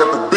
got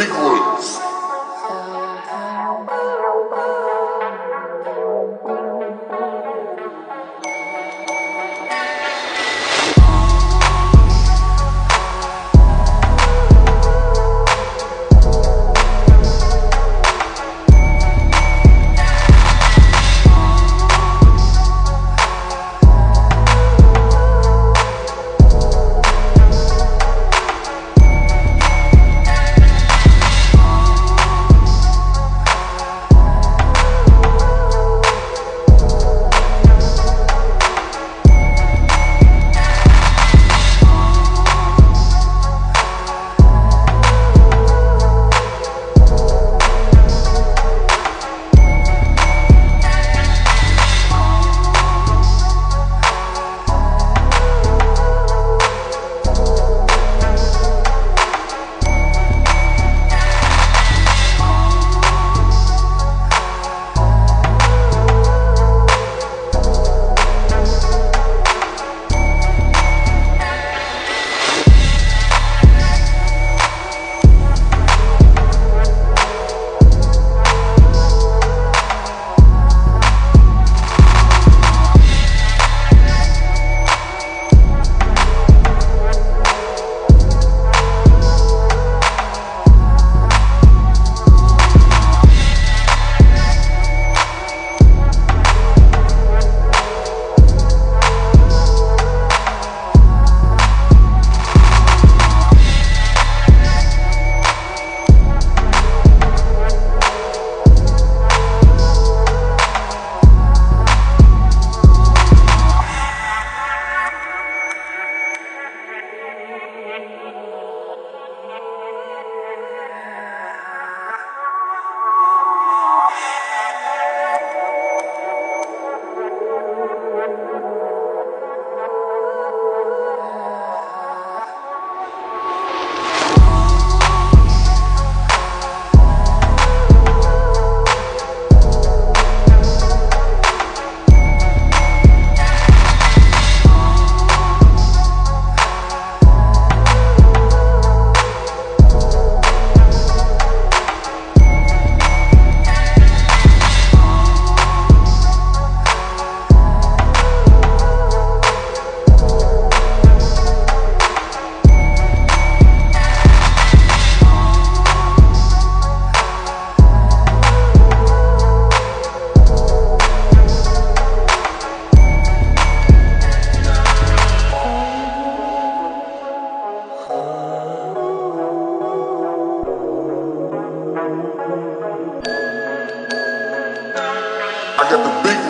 got the big